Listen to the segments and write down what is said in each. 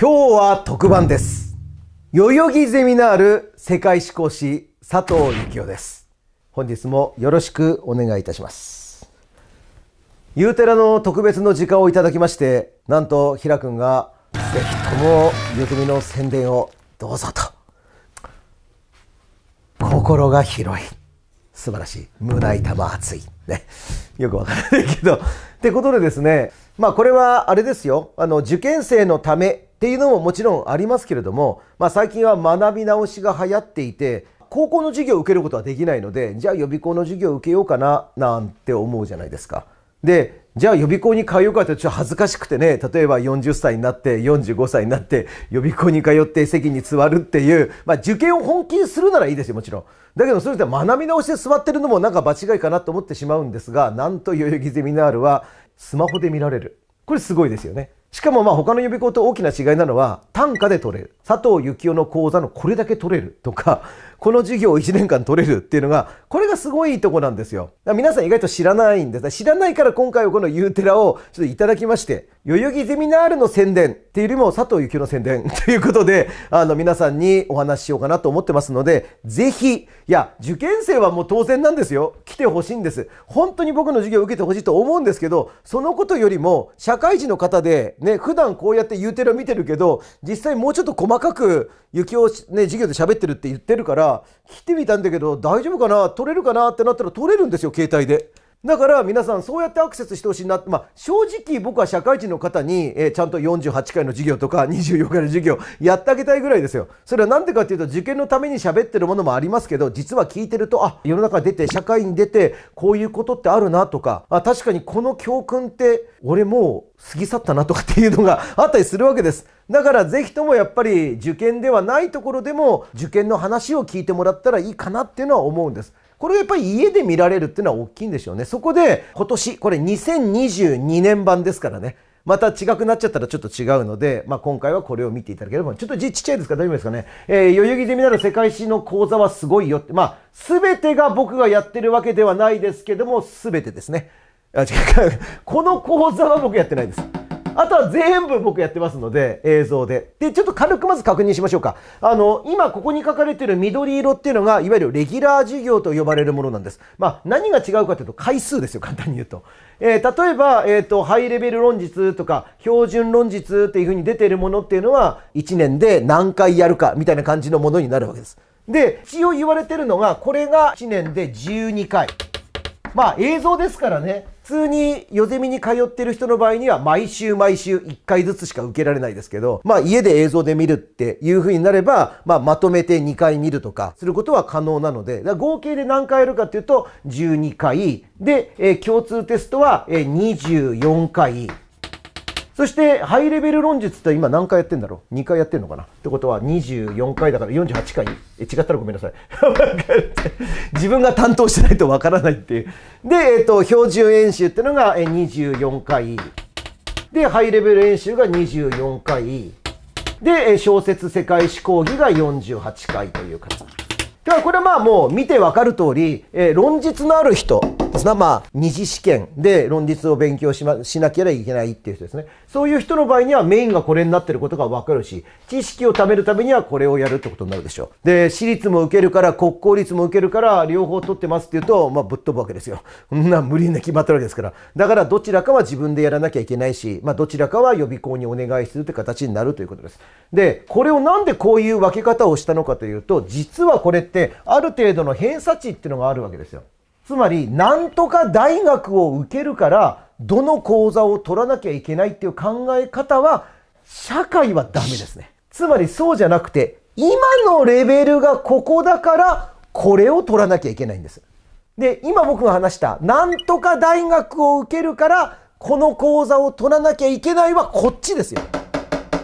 今日は特番です。代々木ゼミナール世界史講師佐藤幸雄です。本日もよろしくお願いいたします。ユーテラの特別の時間をいただきまして、なんと平君がぜひとも代々木の宣伝をどうぞと。心が広い。素晴らしい。胸板も熱い。ね。よくわからないけど。ってことでですね、まあこれはあれですよ。あの、受験生のためっていうのももちろんありますけれども、まあ最近は学び直しが流行っていて、高校の授業を受けることはできないので、じゃあ予備校の授業を受けようかな、なんて思うじゃないですか。で、じゃあ予備校に通うかってちょっと恥ずかしくてね、例えば40歳になって、45歳になって、予備校に通って席に座るっていう、まあ受験を本気にするならいいですよ、もちろん。だけどそれで学び直しで座ってるのもなんか場違いかなと思ってしまうんですが、なんと代々木ゼミナールはスマホで見られる。これすごいですよね。しかもまあ他の予備校と大きな違いなのは単価で取れる。佐藤幸雄の講座のこれだけ取れるとか、この授業を1年間取れるっていうのが、これがすごいいいとこなんですよ。皆さん意外と知らないんです。知らないから今回はこのユーテラをちょっといただきまして、代々木ゼミナールの宣伝っていうよりも佐藤幸雄の宣伝 ということで、あの皆さんにお話ししようかなと思ってますので、ぜひ、いや、受験生はもう当然なんですよ。来てほしいんです。本当に僕の授業を受けてほしいと思うんですけど、そのことよりも、社会人の方で、ね、普段こうやってユーテラ見てるけど、実際もうちょっと細かく、雪をね、授業で喋ってるって言ってるから、切ってみたんだけど、大丈夫かな？取れるかな？ってなったら取れるんですよ、携帯で。だから皆さんそうやってアクセスしてほしいなまあ、正直僕は社会人の方に、えーちゃんと48回の授業とか 24回の授業やってあげたいぐらいですよ。それはなんでかっていうと受験のために喋ってるものもありますけど実は聞いてるとあ世の中出て社会に出てこういうことってあるなとかあ確かにこの教訓って俺もう過ぎ去ったなとかっていうのがあったりするわけです。だからぜひともやっぱり受験ではないところでも受験の話を聞いてもらったらいいかなっていうのは思うんです。これがやっぱり家で見られるっていうのは大きいんでしょうね。そこで今年、これ2022年版ですからね。また違くなっちゃったらちょっと違うので、まあ、今回はこれを見ていただければ、ちょっとちっちゃいですか？大丈夫ですかね？えー、代々木ゼミナル世界史の講座はすごいよって、まあ、すべてが僕がやってるわけではないですけども、すべてですね。あ、違う。この講座は僕やってないです。あとは全部僕やってますので、映像で。で、ちょっと軽くまず確認しましょうか。あの、今ここに書かれてる緑色っていうのが、いわゆるレギュラー授業と呼ばれるものなんです。まあ、何が違うかというと、回数ですよ、簡単に言うと。えー例えば、えっ、と、ハイレベル論述とか、標準論述っていうふうに出てるものっていうのは、1年で何回やるか、みたいな感じのものになるわけです。で、一応言われてるのが、これが1年で12回。まあ映像ですからね、通にヨゼミに通ってる人の場合には毎週毎週1回ずつしか受けられないですけど、まあ家で映像で見るっていう風になれば、まあまとめて2回見るとかすることは可能なので、合計で何回やるかっていうと12回、で、えー共通テストは、えー24回、そして、ハイレベル論述って今何回やってんだろう ?2 回やってんのかな？ってことは24回だから48回え、違ったらごめんなさい。自分が担当してないとわからないっていう。で、えっ、と、標準演習ってのが24回。で、ハイレベル演習が24回。で、小説世界史講義が48回という形。だからこれはまあもう見てわかる通り、え論述のある人ですな、まあ二次試験で論述を勉強し,、ま、しなければいけないっていう人ですね。そういう人の場合にはメインがこれになってることがわかるし、知識を貯めるためにはこれをやるってことになるでしょう。で、私立も受けるから、国公立も受けるから、両方取ってますっていうと、まあぶっ飛ぶわけですよ。そんな無理に決まってるわけですから。だからどちらかは自分でやらなきゃいけないし、まあどちらかは予備校にお願いするって形になるということです。で、これをなんでこういう分け方をしたのかというと、実はこれってある程度の偏差値っていうのがあるわけですよ。つまり、なんとか大学を受けるから、どの講座を取らなきゃいけないっていう考え方は、社会はダメですね。つまりそうじゃなくて、今のレベルがここだから、これを取らなきゃいけないんです。で、今僕が話した、なんとか大学を受けるから、この講座を取らなきゃいけないはこっちですよ。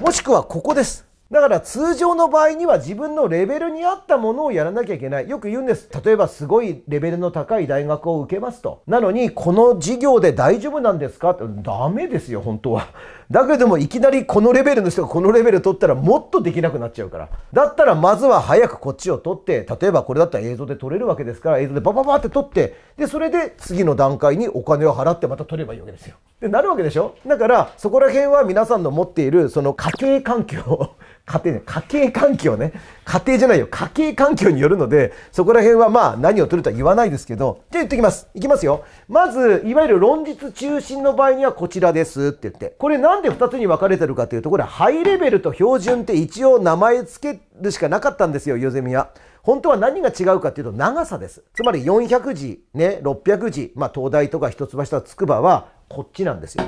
もしくはここです。だから通常の場合には自分のレベルに合ったものをやらなきゃいけない。よく言うんです。例えばすごいレベルの高い大学を受けますと。なのに、この授業で大丈夫なんですか？ってダメですよ、本当は。だけどもいきなりこのレベルの人がこのレベル取ったらもっとできなくなっちゃうから。だったらまずは早くこっちを取って、例えばこれだったら映像で撮れるわけですから、映像でバババって撮って、で、それで次の段階にお金を払ってまた取ればいいわけですよ。ってなるわけでしょ？だからそこら辺は皆さんの持っているその家庭環境 家庭ね家計環境ね。家庭じゃないよ。家計環境によるのでそこら辺はまあ何を取るとは言わないですけどじゃあ言ってきます。いきますよ。まずいわゆる論述中心の場合にはこちらですって言って。これなんで2つに分かれてるかというとこれハイレベルと標準って一応名前付けるしかなかったんですよヨゼミは。本当は何が違うかっていうと長さです。つまり400字、ね、600字、まあ東大とか一橋とか筑波はこっちなんですよ。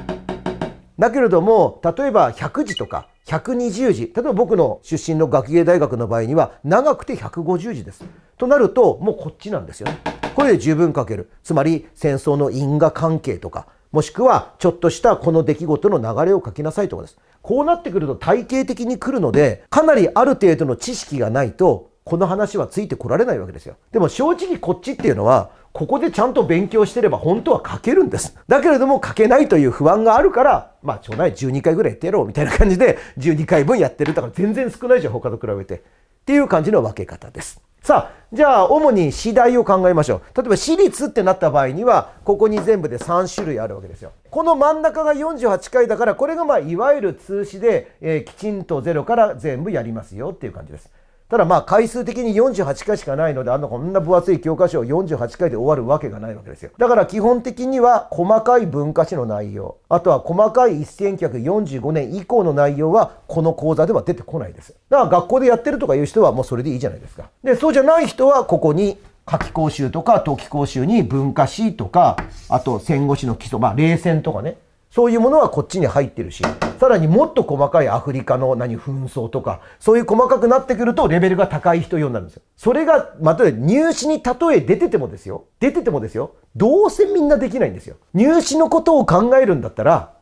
だけれども、例えば100字とか120字、例えば僕の出身の学芸大学の場合には長くて150字です。となると、もうこっちなんですよね。これで十分書ける。つまり戦争の因果関係とか、もしくはちょっとしたこの出来事の流れを書きなさいとかです。こうなってくると体系的に来るので、かなりある程度の知識がないと、この話はついてこられないわけですよ。でも正直こっちっていうのは、ここでちゃんと勉強してれば本当は書けるんです。だけれども書けないという不安があるから、まあ、ちょうだい12回ぐらいやってやろうみたいな感じで12回分やってる。だから全然少ないじゃん、他と比べて。っていう感じの分け方です。さあ、じゃあ、主に次第を考えましょう。例えば、私立ってなった場合には、ここに全部で3種類あるわけですよ。この真ん中が48回だから、これがまあ、いわゆる通詞で、えー、きちんと0から全部やりますよっていう感じです。ただまあ回数的に48回しかないのであのこんな分厚い教科書を48回で終わるわけがないわけですよ。だから基本的には細かい文化史の内容あとは細かい1945年以降の内容はこの講座では出てこないです。だから学校でやってるとかいう人はもうそれでいいじゃないですか。でそうじゃない人はここに夏季講習とか冬季講習に文化史とかあと戦後史の基礎まあ冷戦とかね。そういうものはこっちに入ってるし、さらにもっと細かいアフリカの何紛争とか、そういう細かくなってくるとレベルが高い人用になるんですよ。それが、また入試に例え出ててもですよ。出ててもですよ。どうせみんなできないんですよ。入試のことを考えるんだったら、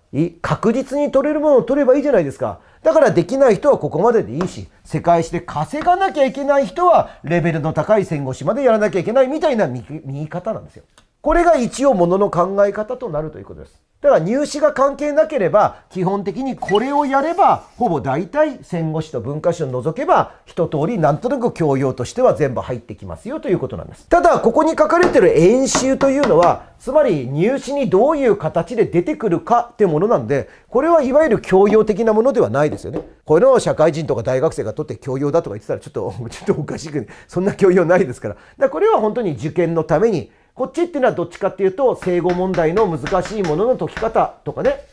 確実に取れるものを取ればいいじゃないですか。だからできない人はここまででいいし、世界史で稼がなきゃいけない人はレベルの高い戦後史までやらなきゃいけないみたいな見方なんですよ。これが一応ものの考え方となるということです。だから入試が関係なければ、基本的にこれをやれば、ほぼ大体戦後史と文化史を除けば、一通りなんとなく教養としては全部入ってきますよということなんです。ただ、ここに書かれてる演習というのは、つまり入試にどういう形で出てくるかってものなんで、これはいわゆる教養的なものではないですよね。これを社会人とか大学生が取って教養だとか言ってたらちょっと、ちょっとおかしく、そんな教養ないですから。だからこれは本当に受験のためにこっちっていうのはどっちかっていうと、正誤問題の難しいものの解き方とかね、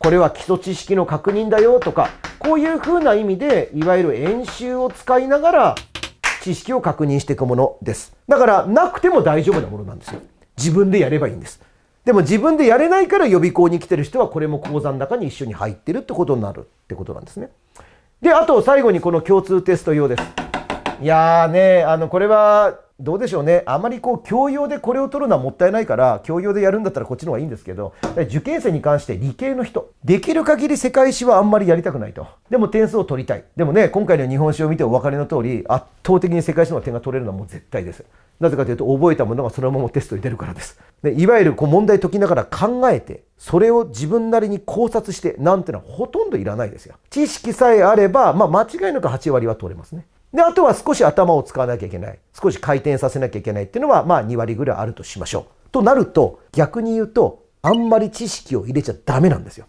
これは基礎知識の確認だよとか、こういうふうな意味で、いわゆる演習を使いながら、知識を確認していくものです。だから、なくても大丈夫なものなんですよ。自分でやればいいんです。でも自分でやれないから予備校に来てる人はこれも講座の中に一緒に入ってるってことになるってことなんですね。で、あと最後にこの共通テスト用です。いやーね、あの、これはどうでしょうね、あまりこう教養でこれを取るのはもったいないから、教養でやるんだったらこっちの方がいいんですけど、受験生に関して理系の人、できる限り世界史はあんまりやりたくないと。でも点数を取りたい。でもね、今回の日本史を見てお分かりの通り、圧倒的に世界史の点が取れるのはもう絶対です。なぜかというと、覚えたものがそのままテストに出るからです。でいわゆるこう問題解きながら考えて、それを自分なりに考察してなんてのはほとんどいらないですよ。知識さえあれば、まあ、間違いなく8割は取れますね。で、あとは少し頭を使わなきゃいけない。少し回転させなきゃいけないっていうのは、まあ2割ぐらいあるとしましょう。となると、逆に言うと、あんまり知識を入れちゃダメなんですよ。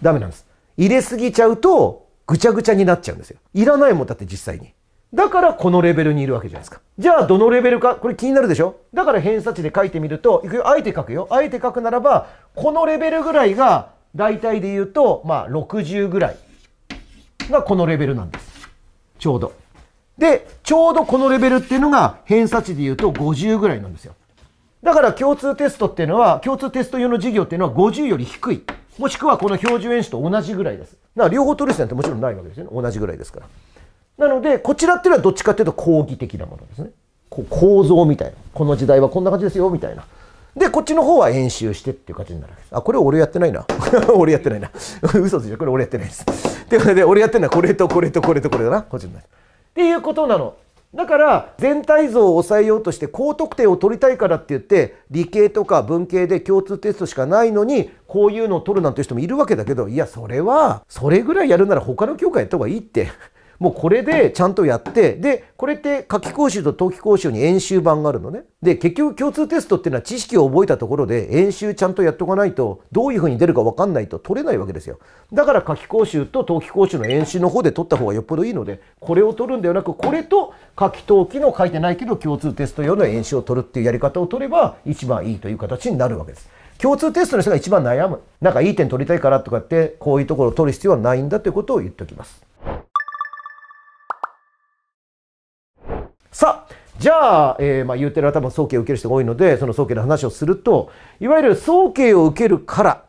ダメなんです。入れすぎちゃうと、ぐちゃぐちゃになっちゃうんですよ。いらないもんだって実際に。だからこのレベルにいるわけじゃないですか。じゃあどのレベルか、これ気になるでしょ？だから偏差値で書いてみると、いくよ、あえて書くよ。あえて書くならば、このレベルぐらいが、大体で言うと、まあ60ぐらいがこのレベルなんです。ちょうど。で、ちょうどこのレベルっていうのが偏差値で言うと50ぐらいなんですよ。だから共通テストっていうのは、共通テスト用の授業っていうのは50より低い。もしくはこの標準演習と同じぐらいです。だから両方取る必要なんてもちろんないわけですよね。同じぐらいですから。なので、こちらっていうのはどっちかっていうと講義的なものですね。こう構造みたいな。この時代はこんな感じですよ、みたいな。で、こっちの方は演習してっていう感じになるわけです。あ、これ俺やってないな。俺やってないな。嘘ついてこれ俺やってないです。ということで、俺やってるのはこれとこれとこれとこれだな。こっちになる。っていうことなの。だから全体像を抑えようとして高得点を取りたいからって言って理系とか文系で共通テストしかないのにこういうのを取るなんて人もいるわけだけどいやそれはそれぐらいやるなら他の教科やった方がいいってもうこれでちゃんとやって、で、これって夏季講習と冬季講習に演習版があるのね。で、結局共通テストっていうのは知識を覚えたところで演習ちゃんとやっとかないと、どういうふうに出るか分かんないと取れないわけですよ。だから夏季講習と冬季講習の演習の方で取った方がよっぽどいいので、これを取るんではなく、これと夏季冬季の書いてないけど共通テスト用の演習を取るっていうやり方を取れば一番いいという形になるわけです。共通テストの人が一番悩む。なんかいい点取りたいからとかって、こういうところを取る必要はないんだということを言っておきます。じゃあ、えー、まあ言うてる頭早慶を受ける人が多いので、その早慶の話をすると、いわゆる早慶を受けるから、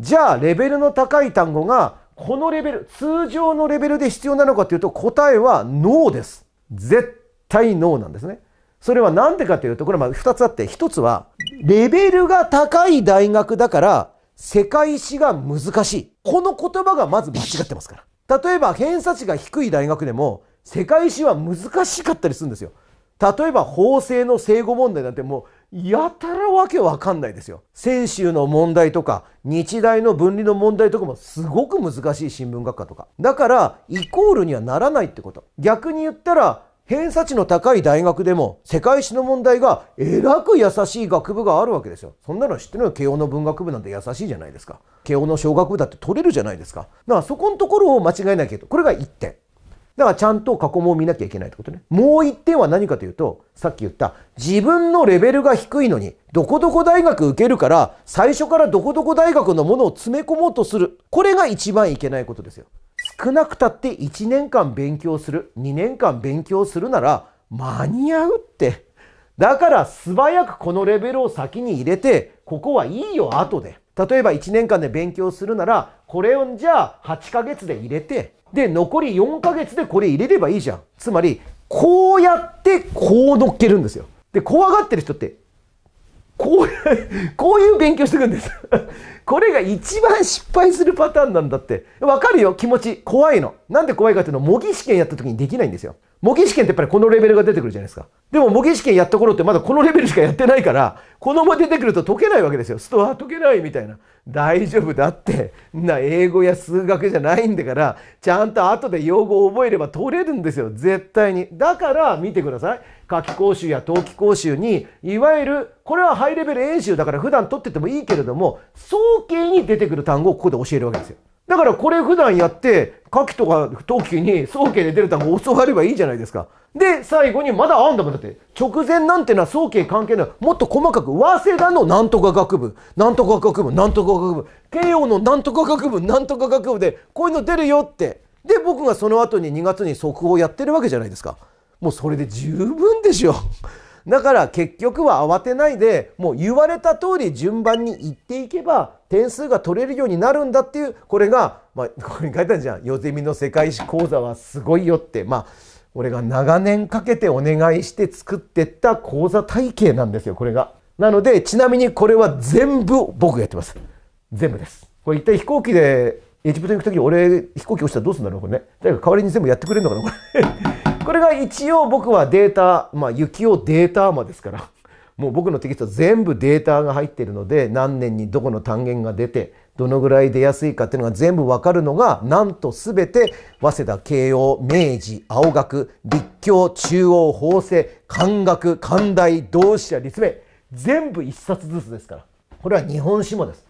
じゃあレベルの高い単語がこのレベル、通常のレベルで必要なのかというと答えはノーです。絶対ノーなんですね。それは何でかというと、これは2つあって、1つは、レベルが高い大学だから、世界史が難しい。この言葉がまず間違ってますから。例えば、偏差値が低い大学でも、世界史は難しかったりするんですよ。例えば、法政の正誤問題なんてもう、やたらわけわかんないですよ。先週の問題とか、日大の分離の問題とかもすごく難しい新聞学科とか。だから、イコールにはならないってこと。逆に言ったら、偏差値の高い大学でも世界史の問題がえらく優しい学部があるわけですよ。そんなの知ってるの？慶応の文学部なんて優しいじゃないですか。慶応の小学部だって取れるじゃないですか。だからそこのところを間違えなきゃと。これが1点。だからちゃんと過去問を見なきゃいけないってことね。もう1点は何かというと、さっき言った自分のレベルが低いのに、どこどこ大学受けるから、最初からどこどこ大学のものを詰め込もうとする。これが一番いけないことですよ。少なくたって1年間勉強する2年間勉強するなら間に合うってだから素早くこのレベルを先に入れてここはいいよ後で例えば1年間で勉強するならこれをじゃあ8ヶ月で入れてで残り4ヶ月でこれ入れればいいじゃん。つまりこうやってこう乗っけるんですよ。で怖がってる人ってこう こういう勉強してくんです これが一番失敗するパターンなんだって。わかるよ、気持ち。怖いの。なんで怖いかっていうの模擬試験やった時にできないんですよ。模擬試験ってやっぱりこのレベルが出てくるじゃないですか。でも模擬試験やった頃ってまだこのレベルしかやってないから、このまま出てくると解けないわけですよ。ストア解けないみたいな。大丈夫だって。な、英語や数学じゃないんだから、ちゃんと後で用語を覚えれば取れるんですよ。絶対に。だから見てください。夏季講習や冬季講習に、いわゆる、これはハイレベル演習だから普段取っててもいいけれども、早計に出てくる単語をここで教えるわけですよ。だからこれ普段やって、夏季とか冬季に早計で出る単語を教わればいいじゃないですか。で、最後にまだあんだもんだって、直前なんてのは早慶関係ない。もっと細かく、早稲田のなんとか学部、なんとか学部、なんとか学部、慶応のなんとか学部、なんとか学部で、こういうの出るよって。で、僕がその後に2月に速報をやってるわけじゃないですか。もうそれで十分でしょ。だから結局は慌てないで、もう言われた通り順番に言っていけば、点数が取れるようになるんだっていう、これが、まあ、ここに書いてあるじゃん。ヨゼミの世界史講座はすごいよって。まあ俺が長年かけてお願いして作ってった講座体系なんですよ、これが。なので、ちなみにこれは全部僕がやってます。全部です。これ一体飛行機でエジプトに行くとき俺飛行機落ちたらどうするんだろうこれね。誰か代わりに全部やってくれるのかなこれ。これが一応僕はデータ、まあ雪をデーターマですから。もう僕のテキスト全部データが入ってるので何年にどこの単元が出てどのぐらい出やすいかっていうのが全部わかるのがなんと全て早稲田慶応明治青学立教中央法政漢学漢大同志社立命全部一冊ずつですからこれは日本史もです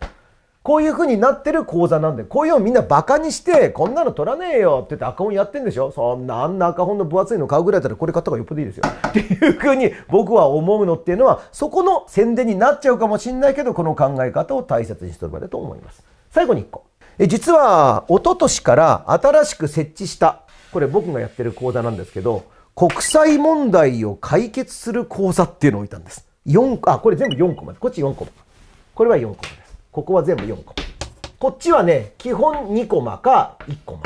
こういう風になってる講座なんで、こういうのみんなバカにして、こんなの取らねえよって言って赤本やってんでしょそんなあんな赤本の分厚いの買うぐらいだったらこれ買った方がよっぽどいいですよ。っていう風に僕は思うのっていうのは、そこの宣伝になっちゃうかもしんないけど、この考え方を大切にしておくだと思います。最後に1個。え実は、一昨年から新しく設置した、これ僕がやってる講座なんですけど、国際問題を解決する講座っていうのを置いたんです。4、あ、これ全部4個まで。こっち4個。これは4個まで。ここは全部4個。こっちはね、基本2コマか1コマ。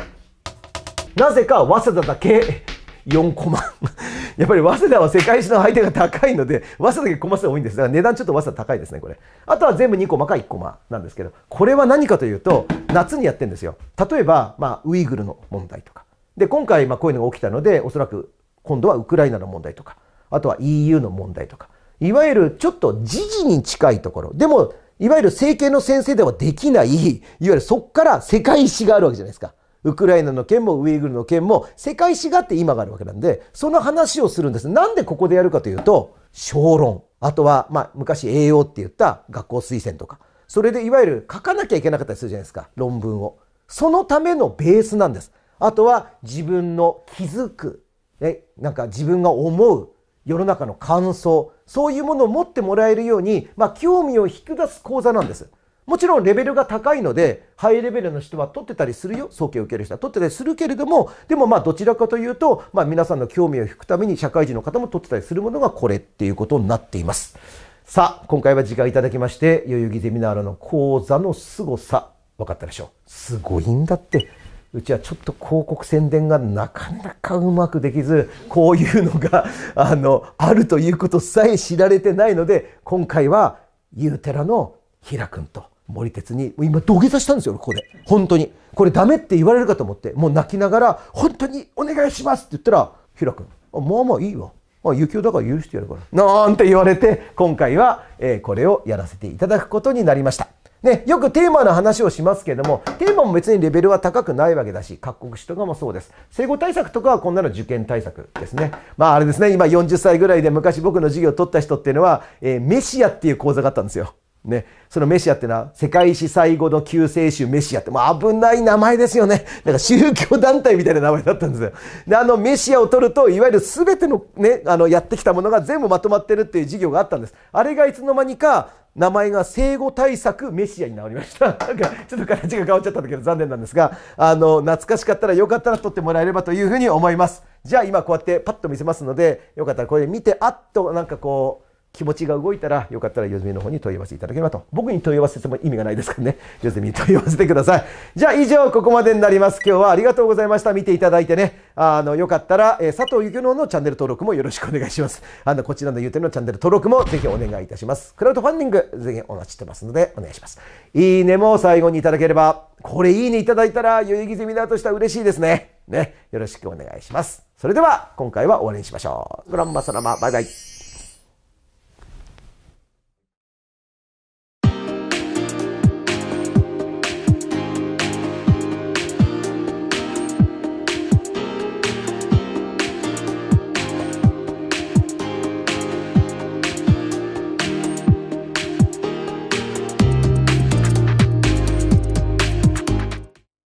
なぜか早稲田だけ 4コマ。やっぱり早稲田は世界史の相手が高いので、早稲田だけコマ数多いんです。だから値段ちょっと早稲田高いですね、これ。あとは全部2コマか1コマなんですけど、これは何かというと、夏にやってんですよ。例えば、まあ、ウイグルの問題とか。で、今回、まあ、こういうのが起きたので、おそらく今度はウクライナの問題とか、あとは EU の問題とか。いわゆるちょっと時事に近いところ。でも、いわゆる政経の先生ではできない、いわゆるそっから世界史があるわけじゃないですか。ウクライナの件もウイグルの件も世界史があって今があるわけなんで、その話をするんです。なんでここでやるかというと、小論。あとは、まあ、昔栄養って言った学校推薦とか。それでいわゆる書かなきゃいけなかったりするじゃないですか。論文を。そのためのベースなんです。あとは自分の気づく。ね、なんか自分が思う世の中の感想。そういうものを持ってもらえるように、まあ、興味を引き出す講座なんです。もちろんレベルが高いので、ハイレベルの人は取ってたりするよ。早期を受ける人は取ってたりするけれども、でもまあどちらかというと、まあ皆さんの興味を引くために社会人の方も取ってたりするものがこれっていうことになっています。さあ、今回は時間いただきまして、代々木ゼミナールの講座の凄さ、分かったでしょう。すごいんだって。うちはちょっと広告宣伝がなかなかうまくできず、こういうのが、あの、あるということさえ知られてないので、今回は、ユーテラの平君と、森鉄に、今土下座したんですよ、ここで。本当に。これダメって言われるかと思って、もう泣きながら、本当にお願いしますって言ったら、ひらくん、あまあまあいいわ。あ、ゆきおだから許してやるから。なんて言われて、今回は、えー、これをやらせていただくことになりました。ね、よくテーマの話をしますけれども、テーマも別にレベルは高くないわけだし、各国史とかもそうです。生後対策とかはこんなの受験対策ですね。まああれですね、今40歳ぐらいで昔僕の授業を取った人っていうのは、えー、メシアっていう講座があったんですよ。ね、そのメシアってのは世界史最後の救世主メシアって、もう危ない名前ですよね。なんか宗教団体みたいな名前だったんですよ。で、あのメシアを取ると、いわゆる全てのね、あのやってきたものが全部まとまってるっていう授業があったんです。あれがいつの間にか、名前が生後対策メシアになりました。なんかちょっと形が変わっちゃったんだけど残念なんですが、あの、懐かしかったらよかったら撮ってもらえればというふうに思います。じゃあ今こうやってパッと見せますので、よかったらこれ見て、あっとなんかこう、気持ちが動いたら、よかったら、よずみの方に問い合わせいただければと。僕に問い合わせても意味がないですからね。よずみに問い合わせてください。じゃあ、以上、ここまでになります。今日はありがとうございました。見ていただいてね。あの、よかったら、えー、佐藤幸乃のチャンネル登録もよろしくお願いします。あの、こちらの言うてのチャンネル登録もぜひお願いいたします。クラウドファンディング、ぜひお待ちしてますので、お願いします。いいねも最後にいただければ、これいいねいただいたら、代々木ゼミナーとしては嬉しいですね。ね。よろしくお願いします。それでは、今回は終わりにしましょう。グランマサラマ、バイバイ。